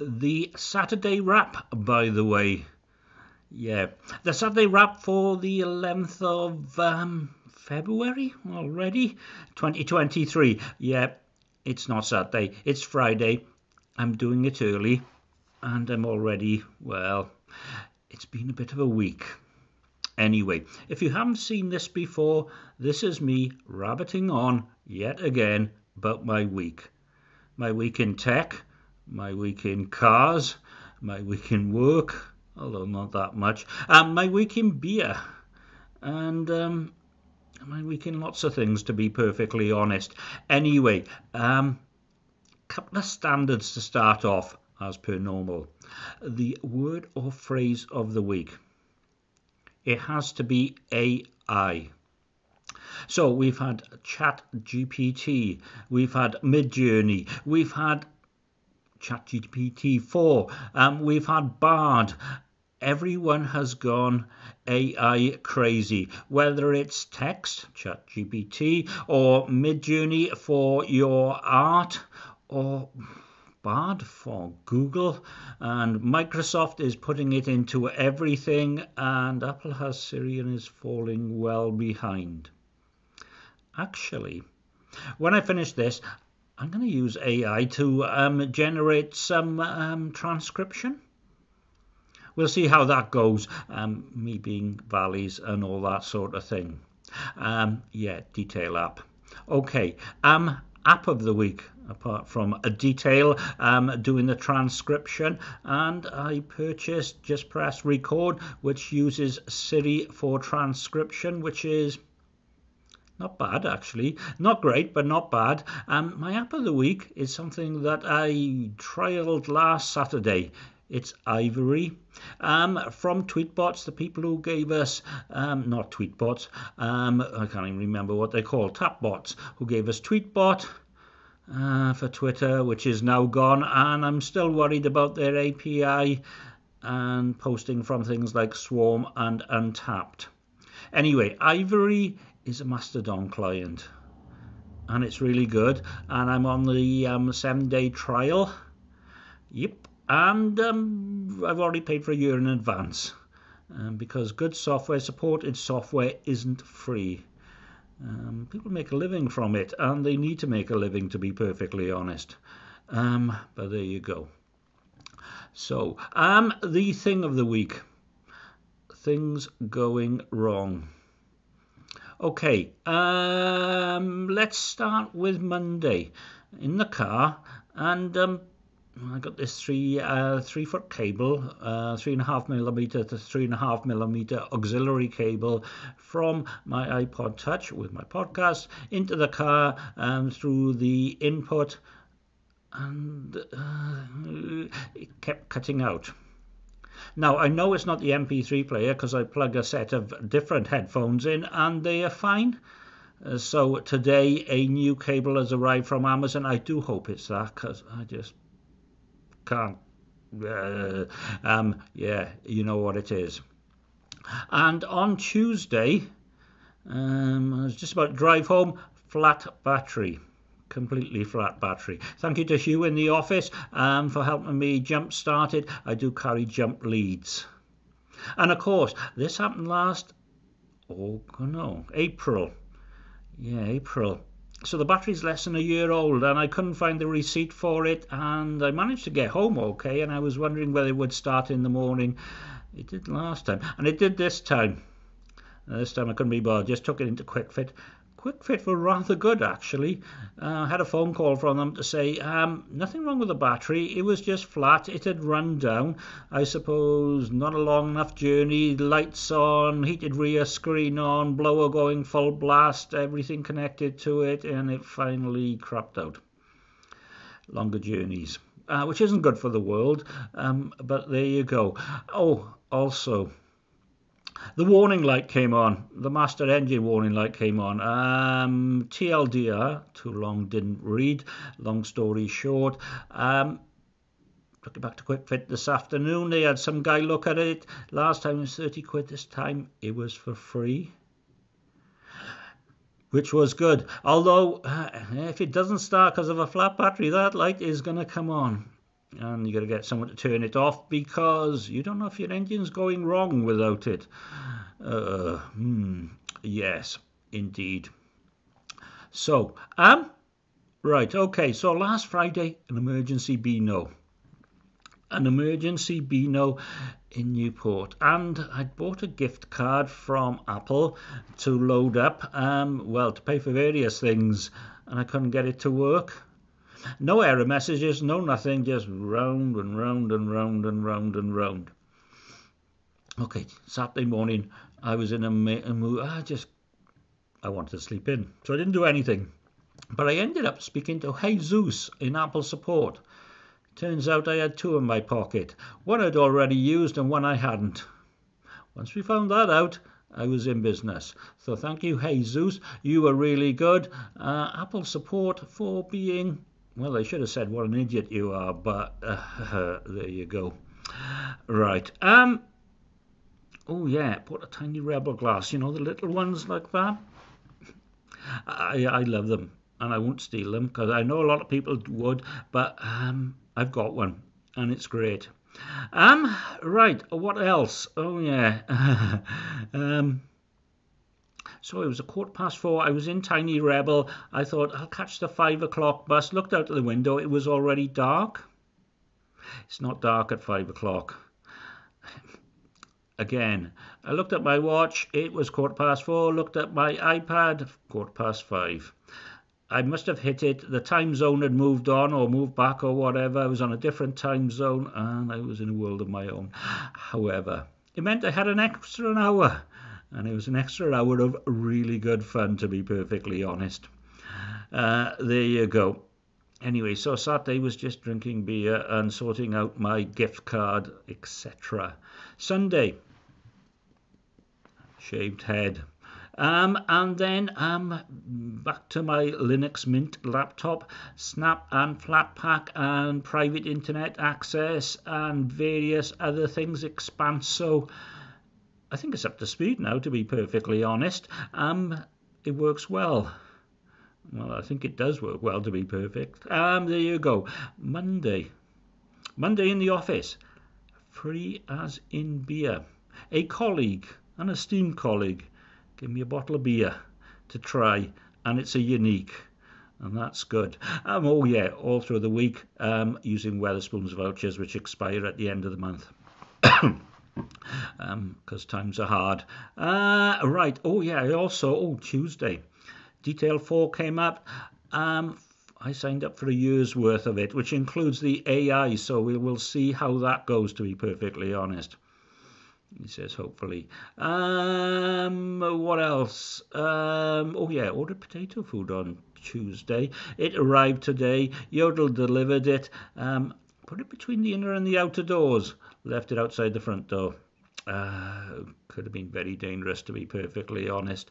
the Saturday wrap, by the way. Yeah, the Saturday wrap for the 11th of um, February already, 2023. Yeah, it's not Saturday, it's Friday. I'm doing it early, and I'm already, well, it's been a bit of a week. Anyway, if you haven't seen this before, this is me rabbiting on yet again about my week. My week in tech, my week in cars, my week in work, although not that much, and my week in beer, and um, my week in lots of things, to be perfectly honest. Anyway, um, couple of standards to start off, as per normal. The word or phrase of the week it has to be AI. So we've had Chat GPT, we've had Midjourney, we've had Chat GPT 4, um, we've had Bard. Everyone has gone AI crazy, whether it's text, ChatGPT, or Midjourney for your art, or Bard for Google, and Microsoft is putting it into everything, and Apple has Siri and is falling well behind. Actually, when I finish this, I'm going to use AI to um, generate some um, transcription. We'll see how that goes, um, me being valleys and all that sort of thing. Um, yeah, detail app. Okay, um, app of the week apart from a detail um, doing the transcription and I purchased just press record which uses Siri for transcription which is not bad actually. Not great but not bad. Um, my app of the week is something that I trialed last Saturday. It's Ivory. Um, from Tweetbots, the people who gave us, um, not Tweetbots, um, I can't even remember what they call, Tapbots, who gave us Tweetbot, uh, for Twitter, which is now gone, and I'm still worried about their API and posting from things like Swarm and Untappd. Anyway, Ivory is a Mastodon client, and it's really good. And I'm on the um, seven-day trial. Yep, and um, I've already paid for a year in advance. Um, because good software, supported software, isn't free. Um, people make a living from it, and they need to make a living, to be perfectly honest. Um, but there you go. So, um, the thing of the week things going wrong. Okay, um, let's start with Monday in the car, and um, I got this three uh, three foot cable, uh, three and a half millimeter to three and a half millimeter auxiliary cable from my iPod Touch with my podcast into the car um, through the input, and uh, it kept cutting out. Now I know it's not the MP3 player because I plug a set of different headphones in and they are fine. Uh, so today a new cable has arrived from Amazon. I do hope it's that because I just can't. Uh, um, yeah, you know what it is. And on Tuesday, um, I was just about to drive home, flat battery completely flat battery. Thank you to Hugh in the office um, for helping me jump started. I do carry jump leads. And of course, this happened last, oh no, April. Yeah, April so the battery's less than a year old and I couldn't find the receipt for it and I managed to get home okay and I was wondering whether it would start in the morning. It did last time and it did this time. This time I couldn't be bothered, just took it into Kwik Fit Kwik Fit were rather good actually. Uh, I had a phone call from them to say um, nothing wrong with the battery. It was just flat. It had run down. I suppose not a long enough journey. Lights on, heated rear screen on, blower going full blast, everything connected to it, and it finally crapped out. Longer journeys, uh, which isn't good for the world. Um, but there you go. Oh, also the warning light came on. The master engine warning light came on. Um, TLDR, too long, didn't read. Long story short. Um, took it back to Kwik Fit this afternoon. They had some guy look at it. Last time it was 30 quid. This time it was for free. Which was good. Although, uh, if it doesn't start because of a flat battery, that light is going to come on. And you got to get someone to turn it off because you don't know if your engine's going wrong without it. Uh, hmm, yes, indeed. So, um, right, okay. So last Friday, an emergency Beano, an emergency Beano in Newport, and I'd bought a gift card from Apple to load up, um, well, to pay for various things, and I couldn't get it to work. No error messages, no nothing, just round and round and round and round and round. Okay, Saturday morning, I was in a, mood. I just, I wanted to sleep in, so I didn't do anything. But I ended up speaking to Jesus in Apple support. Turns out I had two in my pocket. One I'd already used and one I hadn't. Once we found that out, I was in business. So thank you, Jesus. You were really good. Uh, Apple support for being well, they should have said what an idiot you are, but uh, there you go. Right. Um. Oh yeah, put a tiny rebel glass. You know the little ones like that. I I love them, and I won't steal them because I know a lot of people would, but um, I've got one, and it's great. Um. Right. What else? Oh yeah. um. So it was a quarter past four. I was in Tiny Rebel. I thought I'll catch the five o'clock bus. Looked out of the window. It was already dark. It's not dark at five o'clock. Again, I looked at my watch. It was quarter past four. Looked at my iPad. Quarter past five. I must have hit it. The time zone had moved on or moved back or whatever. I was on a different time zone and I was in a world of my own. However, it meant I had an extra an hour and it was an extra hour of really good fun, to be perfectly honest. Uh, there you go. Anyway, so Saturday was just drinking beer and sorting out my gift card, etc. Sunday, shaved head. Um, and then um, back to my Linux Mint laptop, Snap and Flatpak and private internet access and various other things, Espanso. I think it's up to speed now, to be perfectly honest. Um, it works well. Well, I think it does work well, to be perfect. Um, there you go. Monday. Monday in the office. Free as in beer. A colleague, an esteemed colleague, gave me a bottle of beer to try, and it's a unique and that's good. Um, oh yeah, all through the week um, using Wetherspoons vouchers which expire at the end of the month. because um, times are hard. Uh, right. Oh yeah. Also, oh Tuesday, Detail Four came up. Um, I signed up for a year's worth of it, which includes the AI. So we will see how that goes. To be perfectly honest. He says, hopefully. Um, what else? Um, oh, yeah, ordered potato food on Tuesday. It arrived today. Yodel delivered it. Um, put it between the inner and the outer doors. Left it outside the front door. Uh, could have been very dangerous, to be perfectly honest.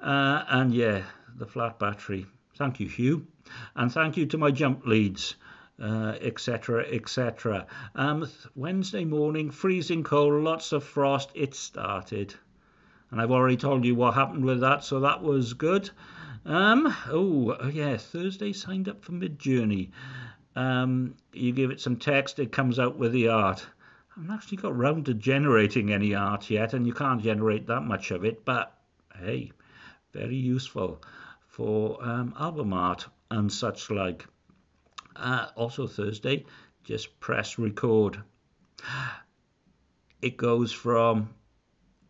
Uh, and yeah, the flat battery. Thank you, Hugh. And thank you to my jump leads, etc., uh, etc. Et um, Wednesday morning, freezing cold, lots of frost. It started. And I've already told you what happened with that, so that was good. Um, oh, yeah, Thursday signed up for Midjourney. Um, you give it some text, it comes out with the art. I haven't actually got round to generating any art yet, and you can't generate that much of it, but hey, very useful for um, album art and such like. Uh, also Thursday, just press record. It goes from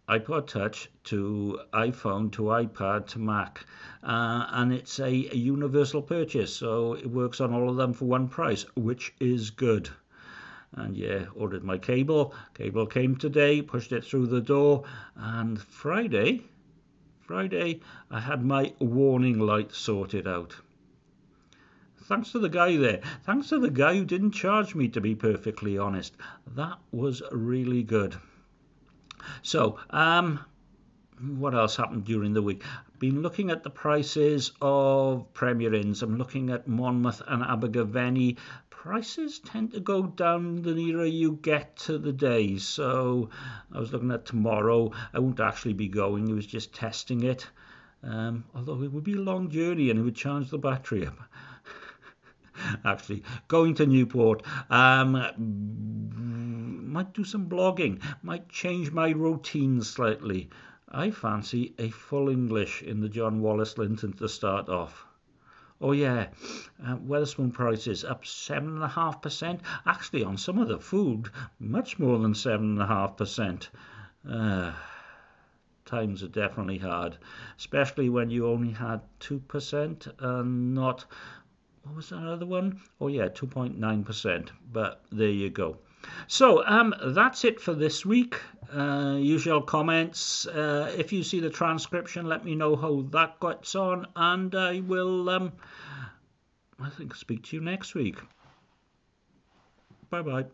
iPod Touch to iPhone to iPad to Mac, uh, and it's a, a universal purchase, so it works on all of them for one price, which is good and yeah, ordered my cable. Cable came today, pushed it through the door, and Friday, Friday, I had my warning light sorted out. Thanks to the guy there. Thanks to the guy who didn't charge me, to be perfectly honest. That was really good. So, um, what else happened during the week? Been looking at the prices of Premier Inns. I'm looking at Monmouth and Abergavenny prices tend to go down the nearer you get to the day. So I was looking at tomorrow. I won't actually be going. I was just testing it. Um, although it would be a long journey and it would charge the battery up. actually. Going to Newport. Um, might do some blogging. Might change my routine slightly. I fancy a full English in the John Wallace Linton to start off. Oh yeah, uh, Wetherspoon prices up seven and a half percent. Actually, on some of the food, much more than seven and a half percent. Uh, times are definitely hard, especially when you only had two percent and not. What was that other one? Oh yeah, two point nine percent. But there you go. So um, that's it for this week. Uh, usual comments. Uh, if you see the transcription, let me know how that gets on, and I will. Um, I think speak to you next week. Bye bye.